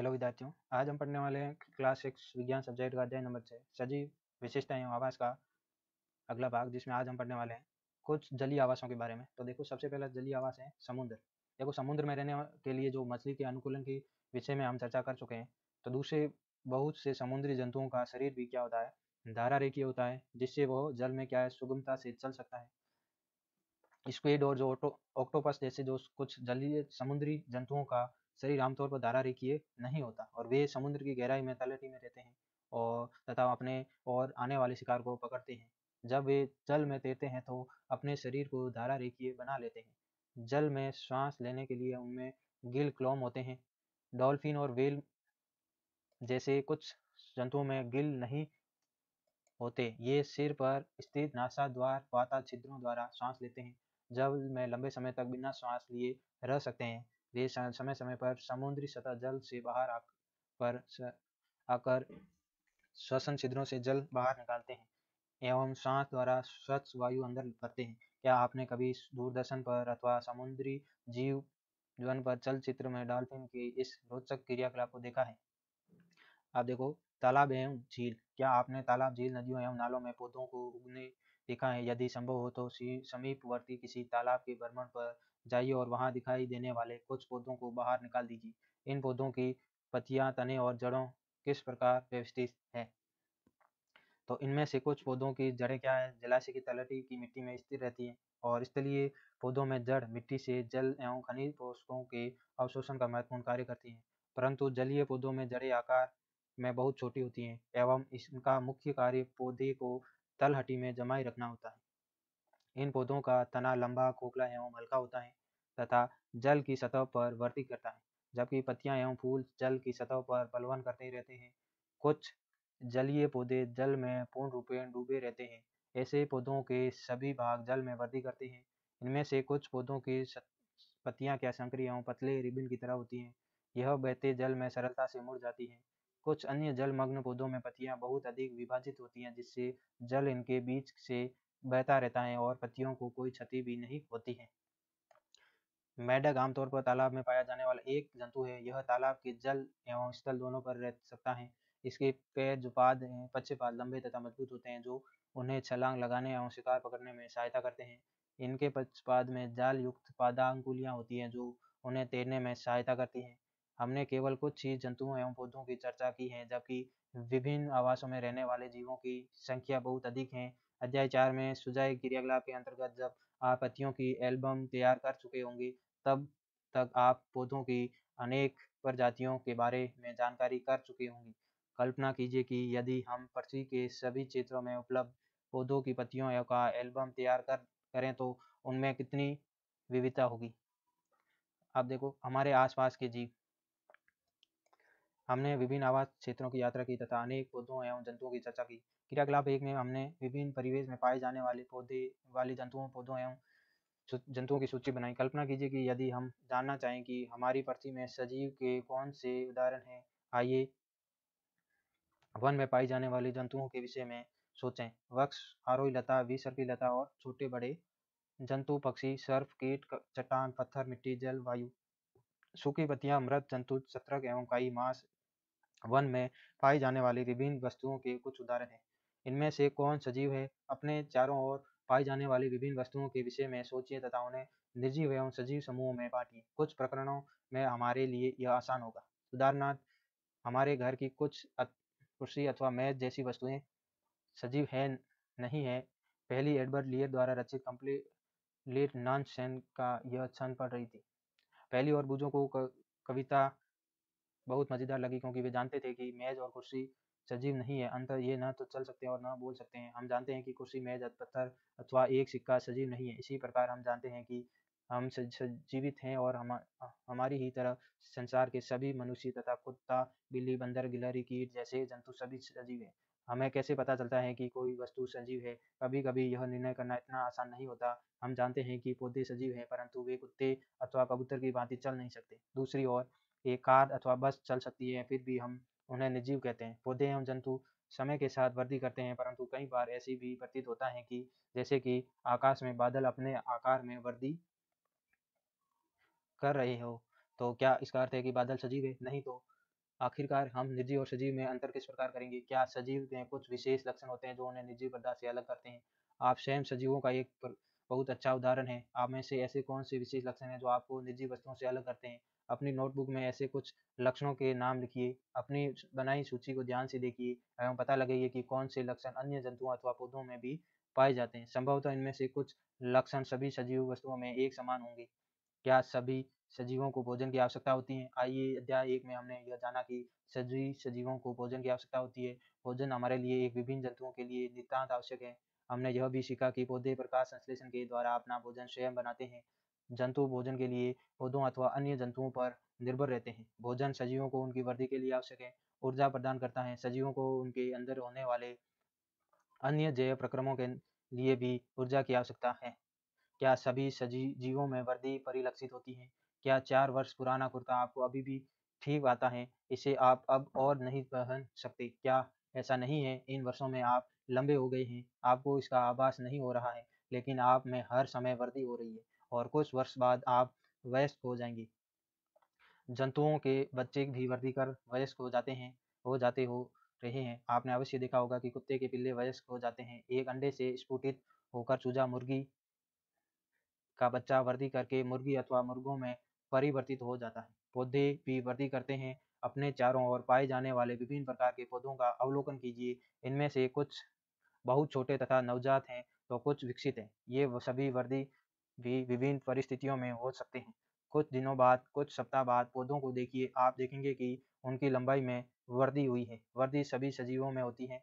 Hello विद्यार्थियों, आज हम पढ़ने वाले हैं क्लास सिक्स विज्ञान सब्जेक्ट का अध्याय नंबर छः, सजीव विशेषताएँ आवास का अगला भाग, जिसमें आज हम पढ़ने वाले हैं कुछ जलीय आवासों के बारे में। तो देखो, सबसे पहला जलीय आवास है समुद्र। देखो, समुद्र में रहने के लिए जो मछली के अनुकूलन के विषय में हम चर्चा कर चुके हैं तो दूसरे बहुत से समुद्री जंतुओं का शरीर भी क्या होता है? धारा रेखीय होता है, जिससे वह जल में क्या है? सुगमता से चल सकता है। स्क्वेड और जो ऑक्टोपस जैसे जो कुछ जलीय समुद्री जंतुओं का शरीर आमतौर पर धारा रेखीय नहीं होता और वे समुद्र की गहराई में तलहटी में रहते हैं और तथा अपने और आने वाले शिकार को पकड़ते हैं। जब वे जल में तैरते हैं तो अपने शरीर को धारा रेखीय बना लेते हैं। जल में श्वास लेने के लिए उनमें गिल क्लोम होते हैं। डॉल्फिन और वेल जैसे कुछ जंतुओं में गिल नहीं होते। ये सिर पर स्थित नासा द्वार वाता छिद्रों द्वारा श्वास लेते हैं। जल में लंबे समय तक बिना श्वास लिए रह सकते हैं। वे समय समय पर समुद्री सतह जल से बाहर आकर आकर श्वसन छिद्रों से जल बाहर निकालते हैं एवं सांस द्वारा स्वच्छ वायु अंदर भरते हैं। क्या आपने कभी दूरदर्शन पर अथवा समुद्री जीव जीवन पर चलचित्र में डॉल्फिन के इस रोचक क्रियाकलाप को देखा है? आप देखो, तालाब एवं झील। क्या आपने तालाब, झील, नदियों एवं नालों में पौधों को उगने देखा है? यदि संभव हो तो समीपवर्ती किसी तालाब के भ्रमण पर जाइए और वहाँ दिखाई देने वाले कुछ पौधों को बाहर निकाल दीजिए। इन पौधों की पत्तियाँ, तने और जड़ों किस प्रकार व्यवस्थित है? तो इनमें से कुछ पौधों की जड़ें क्या है? जलाशय की तलहटी की मिट्टी में स्थिर रहती है और स्थलीय पौधों में जड़ मिट्टी से जल एवं खनिज पोषकों के अवशोषण का महत्वपूर्ण कार्य करती है। परंतु जलीय पौधों में जड़ें आकार में बहुत छोटी होती हैं एवं इसका मुख्य कार्य पौधे को तलहटी में जमाए रखना होता है। इन पौधों का तना लंबा, खोखला एवं हल्का होता है तथा जल की सतह पर वर्ती करता है। जबकि पत्तियाँ एवं फूल जल की सतह पर पलवन करते रहते हैं। कुछ जलीय पौधे जल में पूर्ण रूपेण डूबे रहते हैं। ऐसे पौधों के सभी भाग जल में वृद्धि करते हैं। इनमें से कुछ पौधों की पत्तियाँ क्या संकरी एवं पतले रिबिन की तरह होती हैं? यह बहते जल में सरलता से मुड़ जाती हैं। कुछ अन्य जलमग्न पौधों में पत्तियाँ बहुत अधिक विभाजित होती हैं जिससे जल इनके बीच से बहता रहता है और पत्तियों को कोई क्षति भी नहीं होती है। मेढक आमतौर पर तालाब में पाया जाने वाला एक जंतु है, यह तालाब के जल एवं स्थल दोनों पर रह सकता है। इसके पैर जो पाद पच्चे पाद लंबे तथा मज़बूत होते हैं, जो उन्हें छलांग लगाने एवं शिकार पकड़ने में सहायता करते हैं। इनके पक्षपाद में जाल युक्त पादांकुलियाँ होती हैं, जो उन्हें तैरने में सहायता करती हैं। हमने केवल कुछ ही जंतुओं एवं पौधों की चर्चा की है, जबकि विभिन्न आवासों में रहने वाले जीवों की संख्या बहुत अधिक है। अध्याय चार में सुझाए क्रियाकलाप के अंतर्गत जब आप पत्तियों की एल्बम तैयार कर चुके होंगे, तब तक आप पौधों की अनेक प्रजातियों के बारे में जानकारी कर चुके होंगे। कल्पना कीजिए कि यदि हम पृथ्वी के सभी क्षेत्रों में उपलब्ध पौधों की पत्तियों का एल्बम तैयार कर, करें तो उनमें कितनी विविधता होगी? आप देखो, हमारे आसपास के जीव हमने विभिन्न आवास क्षेत्रों की यात्रा की तथा अनेक पौधों एवं जंतुओं की चर्चा की। क्रियाकलाप एक में हमने विभिन्न परिवेश में पाए जाने वाले पौधे वाले जंतुओं, पौधों एवं जंतुओं की सूची बनाई। कल्पना कीजिए कि यदि हम जानना चाहें कि हमारी पृथ्वी में सजीव के कौन से उदाहरण हैं, आइए वन में पाई जाने वाले जंतुओं के विषय में सोचें। वृक्ष आरोही लता, विसर्पी लता और छोटे बड़े जंतु, पक्षी सर्फ कीट चट्टान, पत्थर, मिट्टी जल वायु सूखी पत्तियाँ, मृत जंतु छत्रक एवं कई मांस वन में पाई जाने वाली विभिन्न वस्तुओं के कुछ उदाहरण हैं। इनमें से कौन सजीव है? अपने चारों ओर पाई जाने वाली विभिन्न वस्तुओं के विषय में सोचिए तथा उन्हें निर्जीव एवं सजीव समूहों में बांटिए। कुछ प्रकरणों में हमारे लिए यह आसान होगा। उदाहरणार्थ, हमारे घर की कुछ कुर्सी अथवा मेज जैसी वस्तुएँ सजीव है, नहीं है। पहली एडवर्ड लियर द्वारा रचित कंप्लीट नॉन सेन का यह क्षण पढ़ रही थी। पहली और बुझों को, कविता बहुत मज़ेदार लगी क्योंकि वे जानते थे कि मेज और कुर्सी सजीव नहीं है। अंतर ये ना तो चल सकते हैं और ना बोल सकते हैं। हम जानते हैं कि कुर्सी, मेज पत्थर अथवा एक सिक्का सजीव नहीं है। इसी प्रकार हम जानते हैं कि हम सजीवित हैं और हम, हमारी ही तरह संसार के सभी मनुष्य तथा कुत्ता बिल्ली, बंदर, गिलहरी, कीट जैसे जंतु सभी सजीव हैं। हमें कैसे पता चलता है कि कोई वस्तु सजीव है? कभी कभी यह निर्णय करना इतना आसान नहीं होता। हम जानते हैं कि पौधे सजीव हैं, परंतु वे कुत्ते अथवा कबूतर की भांति चल नहीं सकते। दूसरी ओर एक कार अथवा बस चल सकती है, फिर भी हम उन्हें निर्जीव कहते हैं। पौधे एवं जंतु समय के साथ वृद्धि करते हैं, परंतु कई बार ऐसी भी प्रतीत होता है कि जैसे कि आकाश में बादल अपने आकार में वृद्धि कर रहे हो तो क्या इसका अर्थ है कि बादल सजीव है? नहीं तो आखिरकार हम निर्जीव और सजीव में अंतर किस प्रकार करेंगे? क्या सजीव में कुछ विशेष लक्षण होते हैं जो उन्हें निर्जीव पदार्थ से अलग करते हैं? आप स्वयं सजीवों का एक बहुत अच्छा उदाहरण है। आप में से ऐसे कौन से विशेष लक्षण हैं जो आपको निर्जीव वस्तुओं से अलग करते हैं? अपनी नोटबुक में ऐसे कुछ लक्षणों के नाम लिखिए, अपनी बनाई सूची को ध्यान से देखिए, एवं पता लगाइए कि कौन से लक्षण अन्य जंतुओं अथवा पौधों में भी पाए जाते हैं। संभवतः इनमें से कुछ लक्षण सभी सजीव वस्तुओं में एक समान होंगे। क्या सभी सजीवों को भोजन की आवश्यकता होती है? आइए अध्याय एक में हमने यह जाना कि सभी सजीवों को भोजन की आवश्यकता होती है। भोजन हमारे लिए एक विभिन्न जंतुओं के लिए नितांत आवश्यक है। हमने यह भी सीखा कि पौधे प्रकाश संश्लेषण के द्वारा अपना भोजन स्वयं बनाते हैं। जंतु भोजन के लिए पौधों अथवा अन्य जंतुओं पर निर्भर रहते हैं। भोजन सजीवों को उनकी वृद्धि के लिए आवश्यक है। ऊर्जा प्रदान करता है। सजीवों को उनके अंदर होने वाले अन्य जैव प्रक्रमों के लिए भी ऊर्जा की आवश्यकता है। क्या सभी सजी, जीवों में वृद्धि परिलक्षित होती है? क्या चार वर्ष पुराना कुर्ता आपको अभी भी ठीक आता है? इसे आप अब और नहीं पहन सकते। क्या ऐसा नहीं है? इन वर्षों में आप लंबे हो गए हैं। आपको इसका आभास नहीं हो रहा है, लेकिन आप में हर समय वृद्धि हो रही है। और कुछ वर्ष बाद आप वयस्क हो जाएँगे। जंतुओं के बच्चे भी वृद्धि कर वयस्क हो जाते हैं, हो जाते हो रहे हैं। आपने अवश्य देखा होगा कि कुत्ते के पिल्ले वयस्क हो जाते हैं। एक अंडे से स्फुटित होकर चूजा मुर्गी का बच्चा वृद्धि करके मुर्गी अथवा मुर्गों में परिवर्तित हो जाता है। पौधे भी वृद्धि करते हैं। अपने चारों ओर पाए जाने वाले विभिन्न प्रकार के पौधों का अवलोकन कीजिए। इनमें से कुछ बहुत छोटे तथा नवजात हैं तो कुछ विकसित हैं। ये सभी वृद्धि भी विभिन्न परिस्थितियों में हो सकते हैं। कुछ दिनों बाद, कुछ सप्ताह बाद पौधों को देखिए, आप देखेंगे कि उनकी लंबाई में वृद्धि हुई है। वृद्धि सभी सजीवों में होती है।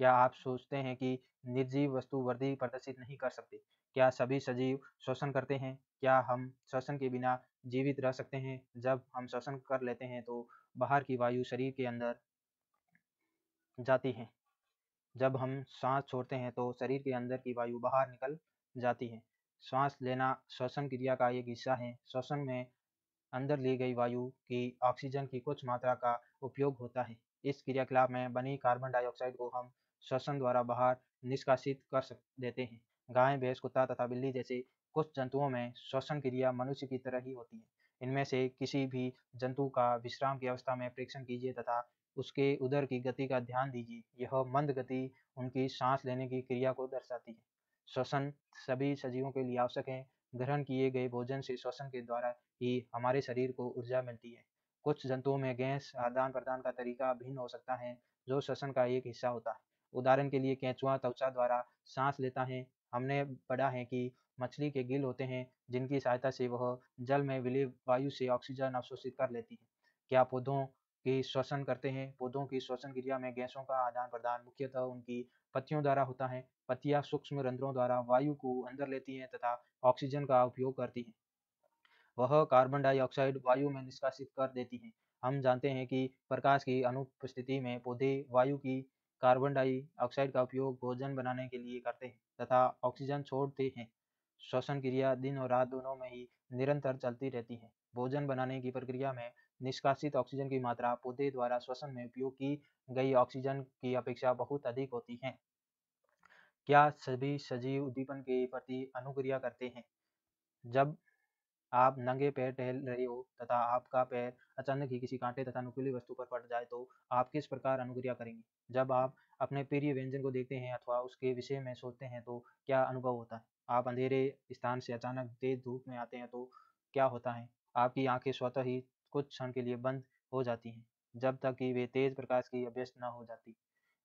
क्या आप सोचते हैं कि निर्जीव वस्तु वृद्धि प्रदर्शित नहीं कर सकते? क्या सभी सजीव श्वसन करते हैं? क्या हम श्वसन के बिना जीवित रह सकते हैं? जब हम श्वसन कर लेते हैं तो बाहर की वायु शरीर के अंदर जाती है। जब हम सांस छोड़ते हैं तो शरीर के अंदर की वायु बाहर निकल जाती है। श्वास लेना, श्वसन क्रिया का एक हिस्सा है। श्वसन में अंदर ली गई वायु की ऑक्सीजन की कुछ मात्रा का उपयोग होता है। इस क्रियाकलाप में बनी कार्बन डाइऑक्साइड को हम श्वसन द्वारा बाहर निष्कासित कर देते हैं। गाय, भैंस, कुत्ता तथा बिल्ली जैसे कुछ जंतुओं में श्वसन क्रिया मनुष्य की तरह ही होती है। इनमें से किसी भी जंतु का विश्राम की अवस्था में प्रेक्षण कीजिए तथा उसके उदर की गति का ध्यान दीजिए। यह मंद गति उनकी सांस लेने की क्रिया को दर्शाती है। श्वसन, सभी सजीवों के लिए आवश्यक है। ग्रहण किए गए भोजन से श्वसन के द्वारा ही हमारे शरीर को ऊर्जा मिलती है। कुछ जंतुओं में गैस आदान प्रदान का तरीका भिन्न हो सकता है, जो श्वसन का एक हिस्सा होता है। उदाहरण के लिए केंचुआ त्वचा द्वारा सांस लेता है। हमने पढ़ा है कि मछली के गिल होते हैं, जिनकी सहायता से वह जल में विलीय वायु से ऑक्सीजन अवशोषित कर लेती है। क्या पौधों की श्वसन करते हैं। पौधों की श्वसन क्रिया में गैसों का आदान प्रदान मुख्यतः उनकी पत्तियों द्वारा होता है। पत्तियाँ सूक्ष्म रंध्रों द्वारा वायु को अंदर लेती हैं तथा ऑक्सीजन का उपयोग करती हैं। वह कार्बन डाइऑक्साइड वायु में निष्कासित कर देती हैं। हम जानते हैं कि प्रकाश की अनुपस्थिति में पौधे वायु की कार्बन डाइऑक्साइड का उपयोग भोजन बनाने के लिए करते हैं तथा ऑक्सीजन छोड़ते हैं। श्वसन क्रिया दिन और रात दोनों में ही निरंतर चलती रहती है। भोजन बनाने की प्रक्रिया में निष्कासित ऑक्सीजन की मात्रा पौधे द्वारा श्वसन में उपयोग की गई ऑक्सीजन की अपेक्षा बहुत अधिक होती है। क्या सभी सजीव उद्दीपन के प्रति अनुक्रिया करते हैं? जब आप नंगे पैर टहल रहे हो तथा आपका पैर अचानक ही किसी कांटे तथा नुकीली वस्तु पर पड़ जाए तो आप किस प्रकार अनुक्रिया करेंगे? जब आप अपने प्रिय व्यंजन को देखते हैं अथवा उसके विषय में सोचते हैं तो क्या अनुभव होता है? आप अंधेरे स्थान से अचानक तेज धूप में आते हैं तो क्या होता है? आपकी आँखें स्वतः ही कुछ क्षण के लिए बंद हो जाती हैं, जब तक कि वे तेज प्रकाश की अभ्यस्त न हो जाती।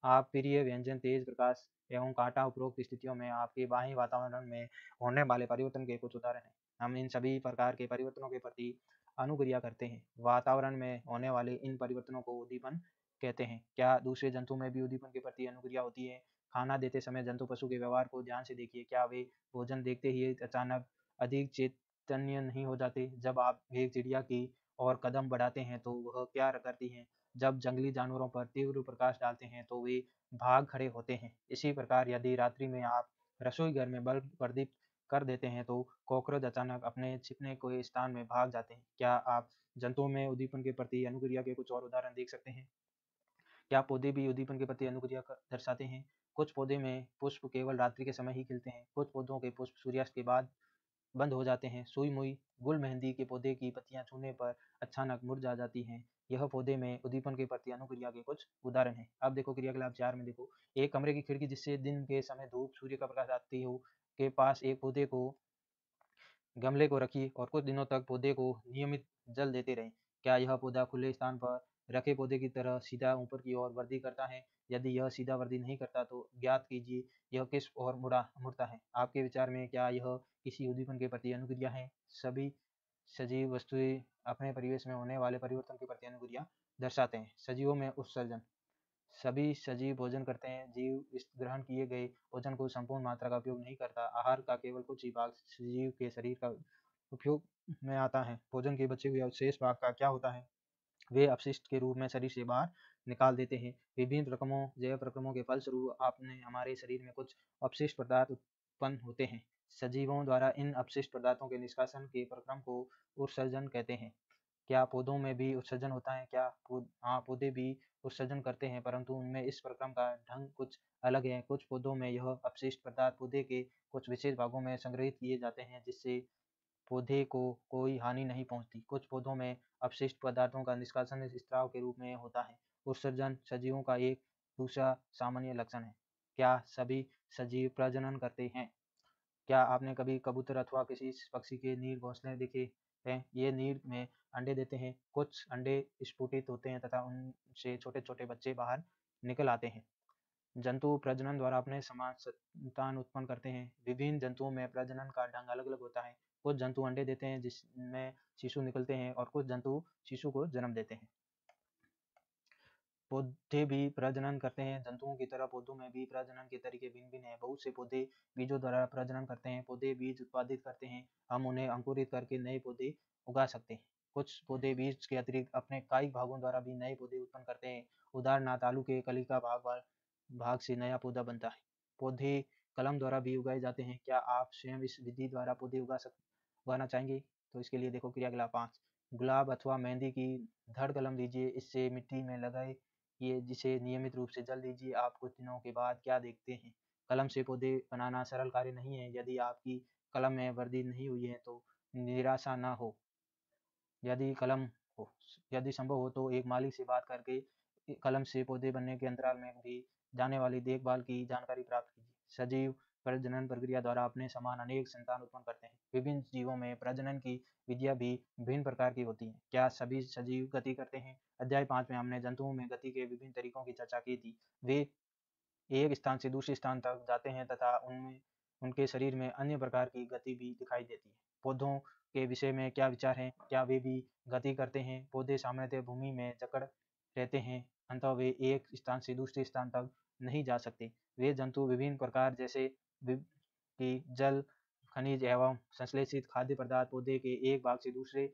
आप प्रिय व्यंजन तेज प्रकाश एवं कांटा उपरोक्त स्थितियों में आपके बाह्य वातावरण में होने वाले परिवर्तन के कुछ उदाहरण हैं। हम इन सभी प्रकार के परिवर्तनों के प्रति अनुक्रिया करते हैं। वातावरण में होने वाले इन परिवर्तनों को उद्दीपन कहते हैं। क्या दूसरे जंतु में भी उद्दीपन के प्रति अनुक्रिया होती है? खाना देते समय जंतु पशु के व्यवहार को ध्यान से देखिए। क्या वे भोजन देखते ही अचानक अधिक चैतन्य नहीं हो जाते? जब आप एक चिड़िया की और कदम बढ़ाते हैं तो वह क्या करती हैं? जब जंगली जानवरों पर तीव्र प्रकाश डालते हैं तो वे भाग खड़े होते हैं। इसी प्रकार यदि रात्रि में आप रसोई घर में बल्ब प्रदीप्त कर देते हैं तो कॉकरोच अचानक अपने छिपने के स्थान में भाग जाते हैं। क्या आप जंतुओं में उद्दीपन के प्रति अनुक्रिया के कुछ और उदाहरण देख सकते हैं? क्या पौधे भी उद्दीपन के प्रति अनुक्रिया दर्शाते हैं? कुछ पौधे में पुष्प केवल रात्रि के समय ही खिलते हैं। कुछ पौधों के पुष्प सूर्यास्त के बाद बंद हो जाते हैं। सुई मुई गुल मेहंदी के पौधे की पत्तियाँ छूने पर अचानक मुरझा जाती हैं। यह पौधे में उद्दीपन के प्रति अनुक्रिया के कुछ उदाहरण हैं। अब देखो क्रियाकलाप चार में देखो। एक कमरे की खिड़की जिससे दिन के समय धूप, सूर्य का प्रकाश आती हो, के पास एक पौधे को, गमले को रखिए और कुछ दिनों तक पौधे को नियमित जल देते रहें। क्या यह पौधा खुले स्थान पर रखे पौधे की तरह सीधा ऊपर की ओर वृद्धि करता है। यदि यह सीधा वृद्धि नहीं करता तो ज्ञात कीजिए यह किस ओर मुड़ा, मुड़ता है। आपके विचार में क्या यह किसी उद्दीपन के प्रति अनुक्रिया है? सभी सजीव वस्तुएँ अपने परिवेश में होने वाले परिवर्तन के प्रति अनुक्रिया दर्शाते हैं। सजीवों में उत्सर्जन। सभी सजीव भोजन करते हैं। जीव इस ग्रहण किए गए भोजन को संपूर्ण मात्रा का उपयोग नहीं करता। आहार का केवल कुछ ही भाग सजीव के शरीर का उपयोग में आता है। भोजन के बचे हुए शेष भाग का क्या होता है? वे अपशिष्ट के रूप में शरीर से बाहर निकाल देते हैं। विभिन्न प्रक्रमों जैव प्रक्रमों के फलस्वरूप आपने हमारे शरीर में कुछ अपशिष्ट पदार्थ उत्पन्न होते हैं। सजीवों द्वारा इन अपशिष्ट पदार्थों के निष्कासन के प्रक्रम को उत्सर्जन कहते हैं। क्या पौधों में भी उत्सर्जन होता है? क्या हाँ पौधे भी उत्सर्जन करते हैं, परंतु उनमें इस प्रक्रम का ढंग कुछ अलग है। कुछ पौधों में यह अपशिष्ट पदार्थ पौधे के कुछ विशेष भागों में संग्रहित किए जाते हैं, जिससे पौधे को कोई हानि नहीं पहुँचती। कुछ पौधों में अपशिष्ट पदार्थों का निष्कासन स्त्राव के रूप में होता है। उत्सर्जन सजीवों का एक दूसरा सामान्य लक्षण है। क्या सभी सजीव प्रजनन करते हैं? क्या आपने कभी कबूतर अथवा किसी पक्षी के नीर घोंसले देखे हैं? ये नीर में अंडे देते हैं। कुछ अंडे स्फुटित होते हैं तथा उनसे छोटे छोटे बच्चे बाहर निकल आते हैं। जंतु प्रजनन द्वारा अपने समान संतान उत्पन्न करते हैं। विभिन्न जंतुओं में प्रजनन का ढंग अलग अलग होता है। कुछ जंतु अंडे देते हैं जिसमें शिशु निकलते हैं और कुछ जंतु शिशु को जन्म देते हैं। पौधे भी प्रजनन करते हैं। जंतुओं की तरह पौधों में भी प्रजनन के तरीके भिन्न भिन्न हैं। बहुत से पौधे बीजों द्वारा प्रजनन करते हैं। पौधे बीज उत्पादित करते हैं। हम उन्हें अंकुरित करके नए पौधे उगा सकते हैं। कुछ पौधे बीज के अतिरिक्त अपने कायिक भागों द्वारा भी नए पौधे उत्पन्न करते हैं। उदाहरणार्थ आलू के कली का भाग भाग से नया पौधा बनता है। पौधे कलम द्वारा भी उगाए जाते हैं। क्या आप स्वयं इस विधि द्वारा पौधे उगा सक उगाना चाहेंगे तो इसके लिए देखो क्रियाकलाप पाँच, गुलाब अथवा मेहंदी की धड़ कलम लीजिए इससे मिट्टी में लगाए ये, जिसे नियमित रूप से जल दीजिए। आप कुछ दिनों के बाद क्या देखते हैं? कलम से पौधे बनाना सरल कार्य नहीं है। यदि आपकी कलम में वृद्धि नहीं हुई है तो निराशा ना हो। यदि कलम हो, यदि संभव हो तो एक मालिक से बात करके कलम से पौधे बनने के अंतराल में भी जाने वाली देखभाल की जानकारी प्राप्त कीजिए। सजीव प्रजनन प्रक्रिया द्वारा अपने समान अनेक संतान उत्पन्न करते हैं। विभिन्न जीवों में प्रजनन की विधियाँ भी भिन्न प्रकार की होती हैं। क्या सभी सजीव गति करते हैं? अध्याय पाँच में हमने जंतुओं में गति के विभिन्न तरीकों की चर्चा की थी। वे एक स्थान से दूसरे स्थान तक जाते हैं तथा उनमें, उनके शरीर में अन्य प्रकार की गति भी दिखाई देती है। पौधों के विषय में क्या विचार है? क्या वे भी गति करते हैं? पौधे सामान्यतः भूमि में जकड़ रहते हैं। अंतः वे एक स्थान से दूसरे स्थान तक नहीं जा सकते। वे जंतु विभिन्न प्रकार जैसे की जल, खनिज एवं संश्लेषित खाद्य पदार्थ पौधे के एक भाग से दूसरे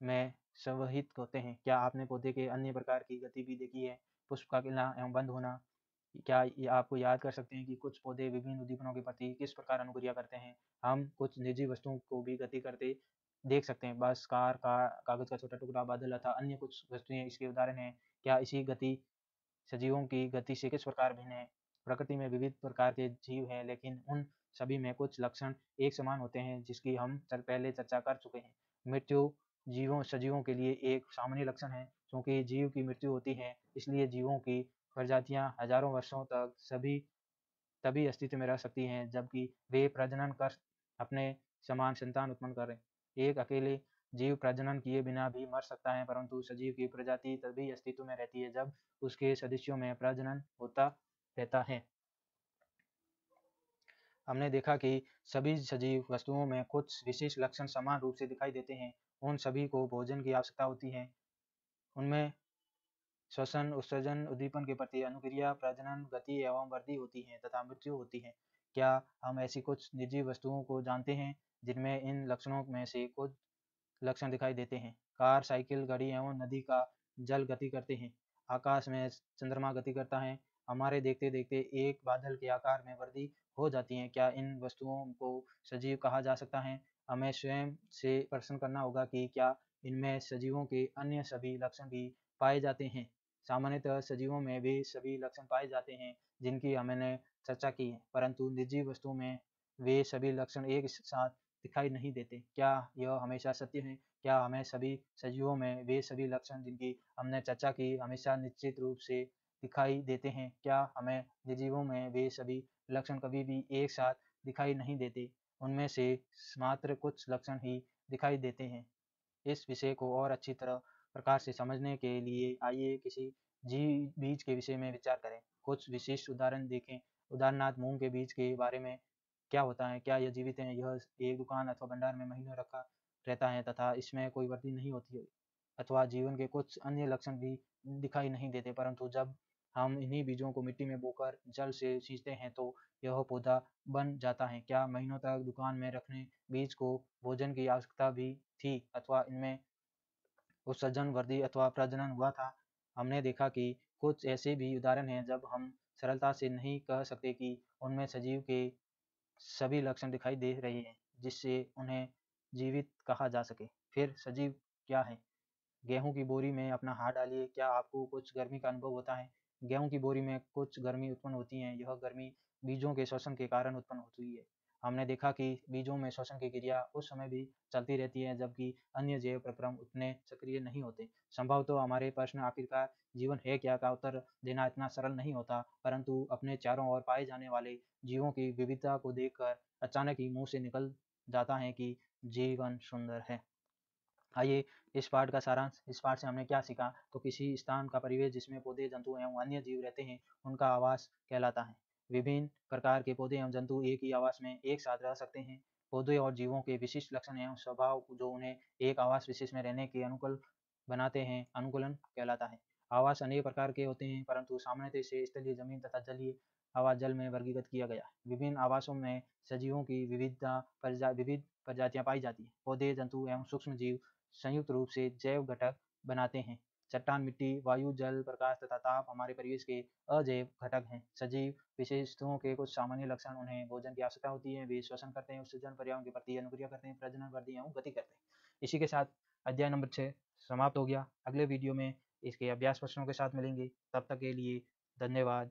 में संवहित होते हैं। क्या आपने पौधे के अन्य प्रकार की गति भी देखी है? पुष्प का खिलना एवं बंद होना, क्या ये आपको याद कर सकते हैं कि कुछ पौधे विभिन्न उद्दीपनों के प्रति किस प्रकार अनुक्रिया करते हैं? हम कुछ निजी वस्तुओं को भी गति करते देख सकते हैं। बस, कार, का, कागज़ का छोटा टुकड़ा, बादल अथा अन्य कुछ वस्तुएँ, इसके उदाहरण हैं। क्या इसी गति, सजीवों की गति से किस प्रकार भिन्न है? प्रकृति में विविध प्रकार के जीव हैं, लेकिन उन सभी में कुछ लक्षण एक समान होते हैं, जिसकी हम पहले चर्चा कर चुके हैं। मृत्यु जीवों, सजीवों के लिए एक सामान्य लक्षण है, क्योंकि जीव की मृत्यु होती है, इसलिए जीवों की प्रजातियाँ हज़ारों वर्षों तक सभी, तभी अस्तित्व में रह सकती हैं, जबकि वे प्रजनन कर, अपने समान संतान उत्पन्न करें एक अकेले जीव प्रजनन किए बिना भी मर सकता है, परंतु सजीव की प्रजाति तभी अस्तित्व में रहती है जब उसके सदस्यों में प्रजनन होता रहता है। हमने देखा कि सभी सजीव वस्तुओं में कुछ विशेष लक्षण समान रूप से दिखाई देते हैं। उन सभी को भोजन की आवश्यकता होती है। उनमें श्वसन, उत्सर्जन, उद्दीपन के प्रति अनुक्रिया, प्रजनन, गति एवं वृद्धि होती है तथा मृत्यु होती है। क्या हम ऐसी कुछ निजी वस्तुओं को जानते हैं, जिनमें इन लक्षणों में से कुछ लक्षण दिखाई देते हैं? कार, साइकिल घड़ी एवं नदी का जल गति करते हैं। आकाश में चंद्रमा गति करता है। हमारे देखते देखते एक बादल के आकार में वृद्धि हो जाती है। क्या इन वस्तुओं को सजीव कहा जा सकता है? हमें स्वयं से प्रश्न करना होगा कि क्या इनमें सजीवों के अन्य सभी लक्षण भी पाए जाते हैं? सामान्यतः सजीवों में भी सभी लक्षण पाए जाते हैं, जिनकी हमने चर्चा की है, परंतु निजी वस्तुओं में वे सभी लक्षण एक साथ दिखाई नहीं देते। क्या यह हमेशा सत्य है? क्या हमें सभी सजीवों में वे सभी लक्षण जिनकी हमने चर्चा की हमेशा निश्चित रूप से दिखाई देते हैं? क्या हमें निर्जीवों में वे सभी लक्षण कभी भी एक साथ दिखाई नहीं देते? उनमें से मात्र कुछ लक्षण ही दिखाई देते हैं। इस विषय को और अच्छी तरह प्रकार से समझने के लिए आइए किसी जीव बीज के विषय में विचार करें। कुछ विशिष्ट उदाहरण देखें। उदाहरणार्थ मूंग के बीज के बारे में क्या होता है? क्या यह जीवित है? यह एक दुकान अथवा भंडार में महीनों रखा रहता है तथा इसमें कोई वृद्धि नहीं होती है अथवा जीवन के कुछ अन्य लक्षण भी दिखाई नहीं देते। परंतु जब हम इन्हीं बीजों को मिट्टी में बोकर जल से सींचते हैं तो यह पौधा बन जाता है। क्या महीनों तक दुकान में रखने बीज को भोजन की आवश्यकता भी थी अथवा इनमें उत्सर्जन वृद्धि अथवा प्रजनन हुआ था? हमने देखा कि कुछ ऐसे भी उदाहरण हैं जब हम सरलता से नहीं कह सकते कि उनमें सजीव के सभी लक्षण दिखाई दे रहे हैं, जिससे उन्हें जीवित कहा जा सके। फिर, सजीव क्या है? गेहूँ की बोरी में अपना हाथ डालिए। क्या आपको कुछ गर्मी का अनुभव होता है? गेहूँ की बोरी में कुछ गर्मी उत्पन्न होती है। यह गर्मी बीजों के श्वसन के कारण उत्पन्न होती है। हमने देखा कि बीजों में श्वसन की क्रिया उस समय भी चलती रहती है, जबकि अन्य जैव प्रक्रम उतने सक्रिय नहीं होते। संभव तो हमारे प्रश्न आखिरकार जीवन है क्या का उत्तर देना इतना सरल नहीं होता, परंतु अपने चारों ओर पाए जाने वाले जीवों की विविधता को देखकर अचानक ही मुँह से निकल जाता है कि जीवन सुंदर है। आइए इस पाठ का सारांश, इस पाठ से हमने क्या सीखा? तो किसी स्थान का परिवेश जिसमें पौधे, जंतु एवं अन्य जीव रहते हैं, उनका आवास कहलाता है। विभिन्न प्रकार के पौधे एवं जंतु एक ही आवास में एक साथ रह सकते हैं। पौधे और जीवों के विशिष्ट लक्षण एवं स्वभाव जो उन्हें एक आवास विशेष में रहने के अनुकूल बनाते हैं, अनुकूलन कहलाता है। आवास अनेक प्रकार के होते हैं, परंतु सामान्यतः से स्थलीय ज़मीन तथा जलीय आवास जल में वर्गीकृत किया गया विभिन्न आवासों में सजीवों की विविधता विविध प्रजातियाँ पाई जाती है। पौधे जंतु एवं सूक्ष्म जीव संयुक्त रूप से जैव घटक बनाते हैं। चट्टान, मिट्टी, वायु, जल, प्रकाश तथा ताप हमारे परिवेश के अजैव घटक हैं। सजीव विशेषताओं के कुछ सामान्य लक्षण उन्हें भोजन की आवश्यकता होती है। वे श्वसन करते हैं उत्सर्जन पर्यावरण के प्रति अनुक्रिया करते हैं, प्रजनन वृद्धि एवं गति करते हैं। इसी के साथ अध्याय नंबर छः समाप्त हो गया। अगले वीडियो में इसके अभ्यास प्रश्नों के साथ मिलेंगे। तब तक के लिए धन्यवाद।